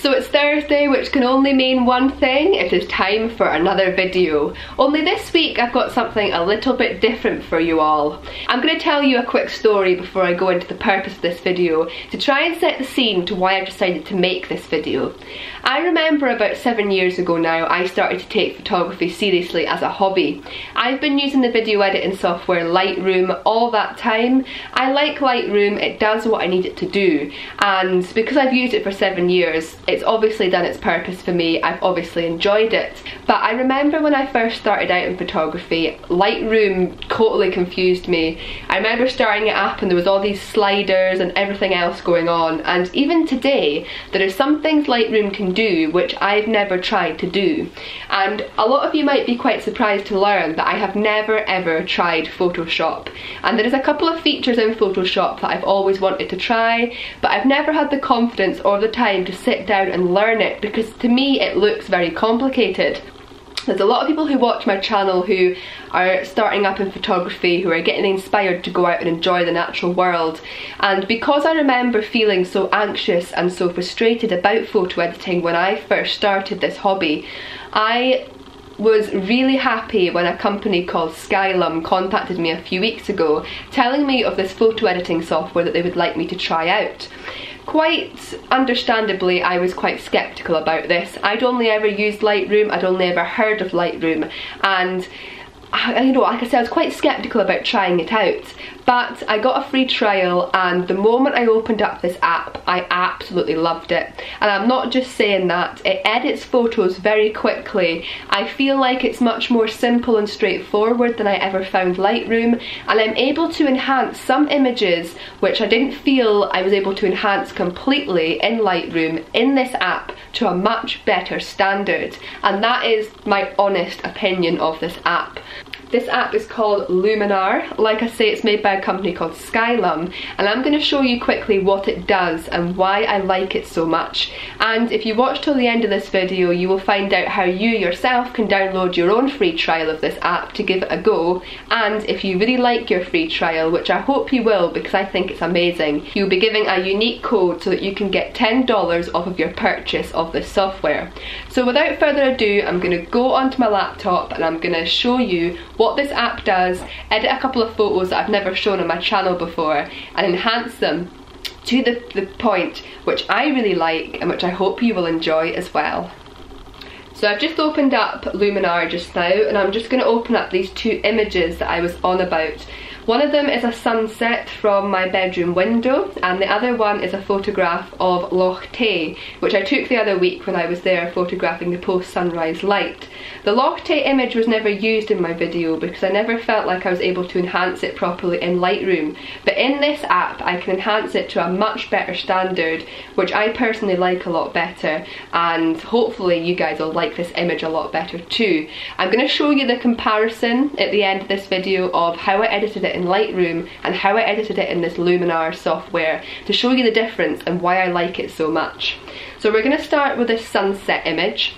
So it's Thursday, which can only mean one thing. It is time for another video. Only this week I've got something a little bit different for you all. I'm going to tell you a quick story before I go into the purpose of this video to try and set the scene to why I decided to make this video. I remember about seven years ago now I started to take photography seriously as a hobby. I've been using the video editing software Lightroom all that time. I like Lightroom, it does what I need it to do and because I've used it for seven years it's obviously done its purpose for me, I've obviously enjoyed it. But I remember when I first started out in photography, Lightroom totally confused me. I remember starting it up and there was all these sliders and everything else going on and even today there are some things Lightroom can do which I've never tried to do. And a lot of you might be quite surprised to learn that I have never ever tried Photoshop. And there is a couple of features in Photoshop that I've always wanted to try, but I've never had the confidence or the time to sit down down and learn it because to me it looks very complicated. There's a lot of people who watch my channel who are starting up in photography, who are getting inspired to go out and enjoy the natural world. And because I remember feeling so anxious and so frustrated about photo editing when I first started this hobby, I was really happy when a company called Skylum contacted me a few weeks ago telling me of this photo editing software that they would like me to try out. Quite understandably, I was quite sceptical about this. I'd only ever used Lightroom, I'd only ever heard of Lightroom, and you know, like I said, I was quite sceptical about trying it out but I got a free trial and the moment I opened up this app I absolutely loved it. And I'm not just saying that it edits photos very quickly. I feel like it's much more simple and straightforward than I ever found Lightroom and I'm able to enhance some images which I didn't feel I was able to enhance completely in Lightroom in this app to a much better standard. And that is my honest opinion of this app. This app is called Luminar. Like I say, it's made by a company called Skylum, and I'm going to show you quickly what it does and why I like it so much. And if you watch till the end of this video, you will find out how you yourself can download your own free trial of this app to give it a go. And if you really like your free trial, which I hope you will because I think it's amazing, you'll be giving a unique code so that you can get $10 off of your purchase of this software. So without further ado, I'm going to go onto my laptop and I'm going to show you what this app does, edit a couple of photos that I've never shown on my channel before and enhance them to the, the point which I really like and which I hope you will enjoy as well. So I've just opened up Luminar just now and I'm just going to open up these two images that I was on about one of them is a sunset from my bedroom window and the other one is a photograph of Loch Tay, which I took the other week when I was there photographing the post-sunrise light. The Loch Tay image was never used in my video because I never felt like I was able to enhance it properly in Lightroom, but in this app I can enhance it to a much better standard, which I personally like a lot better, and hopefully you guys will like this image a lot better too. I'm going to show you the comparison at the end of this video of how I edited it in Lightroom and how I edited it in this Luminar software to show you the difference and why I like it so much. So we're going to start with this sunset image.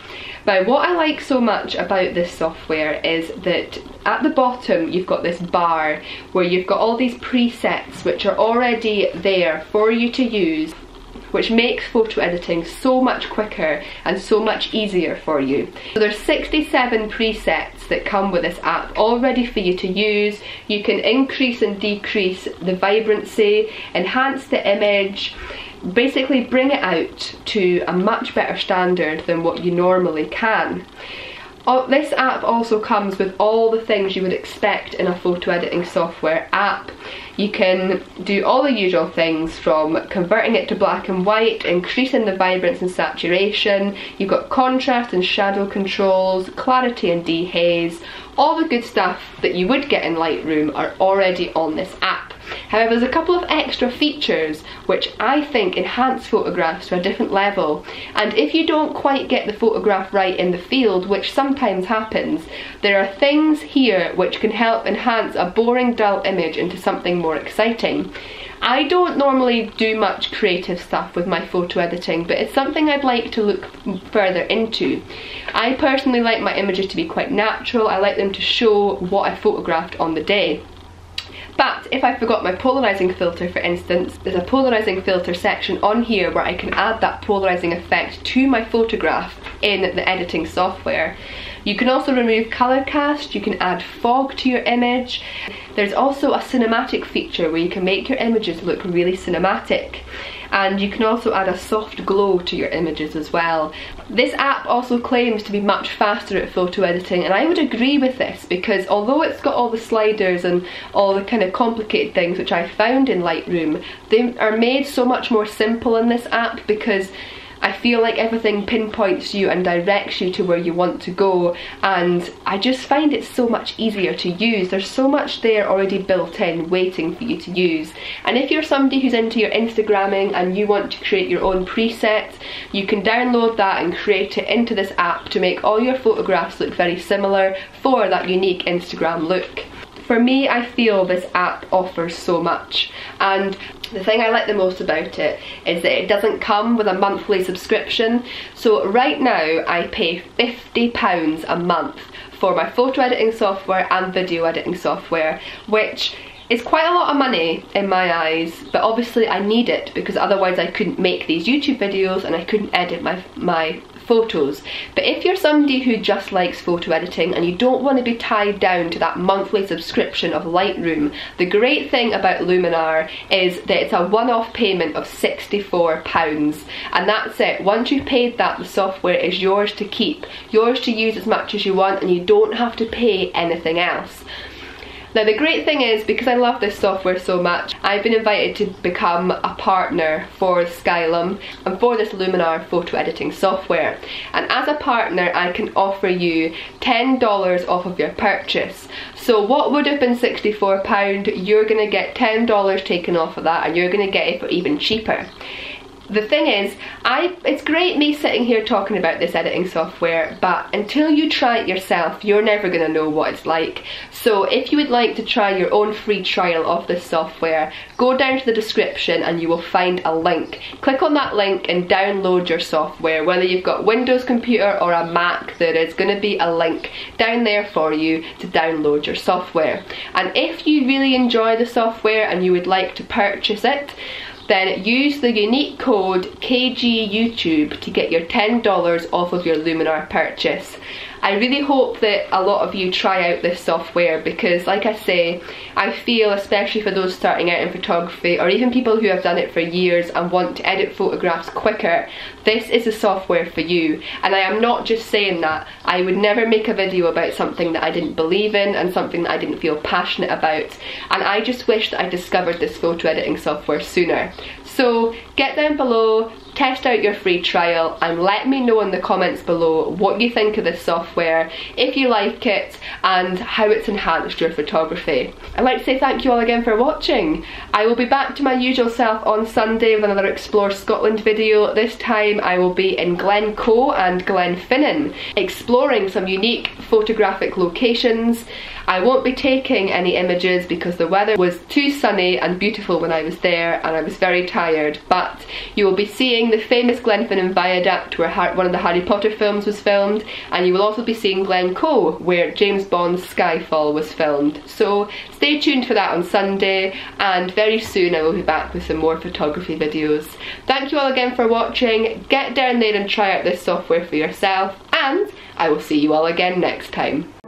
Now what I like so much about this software is that at the bottom you've got this bar where you've got all these presets which are already there for you to use which makes photo editing so much quicker and so much easier for you. So there's 67 presets that come with this app all ready for you to use. You can increase and decrease the vibrancy, enhance the image, basically bring it out to a much better standard than what you normally can. Oh, this app also comes with all the things you would expect in a photo editing software app. You can do all the usual things from converting it to black and white, increasing the vibrance and saturation, you've got contrast and shadow controls, clarity and dehaze, all the good stuff that you would get in Lightroom are already on this app. However, there's a couple of extra features which I think enhance photographs to a different level. And if you don't quite get the photograph right in the field, which sometimes happens, there are things here which can help enhance a boring dull image into something more exciting. I don't normally do much creative stuff with my photo editing, but it's something I'd like to look further into. I personally like my images to be quite natural, I like them to show what I photographed on the day. But if I forgot my polarizing filter for instance, there's a polarizing filter section on here where I can add that polarizing effect to my photograph in the editing software. You can also remove color cast, you can add fog to your image. There's also a cinematic feature where you can make your images look really cinematic and you can also add a soft glow to your images as well. This app also claims to be much faster at photo editing and I would agree with this because although it's got all the sliders and all the kind of complicated things which I found in Lightroom, they are made so much more simple in this app because I feel like everything pinpoints you and directs you to where you want to go and I just find it so much easier to use. There's so much there already built in waiting for you to use and if you're somebody who's into your Instagramming and you want to create your own presets you can download that and create it into this app to make all your photographs look very similar for that unique Instagram look. For me, I feel this app offers so much and the thing I like the most about it is that it doesn't come with a monthly subscription. So right now I pay £50 a month for my photo editing software and video editing software, which is quite a lot of money in my eyes, but obviously I need it because otherwise I couldn't make these YouTube videos and I couldn't edit my, my photos. But if you're somebody who just likes photo editing and you don't want to be tied down to that monthly subscription of Lightroom, the great thing about Luminar is that it's a one-off payment of £64 and that's it. Once you've paid that, the software is yours to keep, yours to use as much as you want and you don't have to pay anything else. Now the great thing is, because I love this software so much, I've been invited to become a partner for Skylum and for this Luminar photo editing software. And as a partner, I can offer you $10 off of your purchase. So what would have been £64, you're gonna get $10 taken off of that and you're gonna get it for even cheaper the thing is, I it's great me sitting here talking about this editing software, but until you try it yourself, you're never going to know what it's like. So if you would like to try your own free trial of this software, go down to the description and you will find a link. Click on that link and download your software. Whether you've got Windows computer or a Mac, there is going to be a link down there for you to download your software. And if you really enjoy the software and you would like to purchase it, then use the unique code KGYouTube to get your $10 off of your Luminar purchase. I really hope that a lot of you try out this software because like I say, I feel especially for those starting out in photography or even people who have done it for years and want to edit photographs quicker, this is a software for you. And I am not just saying that, I would never make a video about something that I didn't believe in and something that I didn't feel passionate about. And I just wish that I discovered this photo editing software sooner. So get down below, test out your free trial and let me know in the comments below what you think of this software, if you like it and how it's enhanced your photography. I'd like to say thank you all again for watching. I will be back to my usual self on Sunday with another Explore Scotland video. This time I will be in Glencoe and Glenfinnan exploring some unique photographic locations. I won't be taking any images because the weather was too sunny and beautiful when I was there and I was very tired but you will be seeing the famous Glenfinnan Viaduct where one of the Harry Potter films was filmed and you will also be seeing Glencoe where James Bond's Skyfall was filmed. So stay tuned for that on Sunday and very soon I will be back with some more photography videos. Thank you all again for watching, get down there and try out this software for yourself and I will see you all again next time.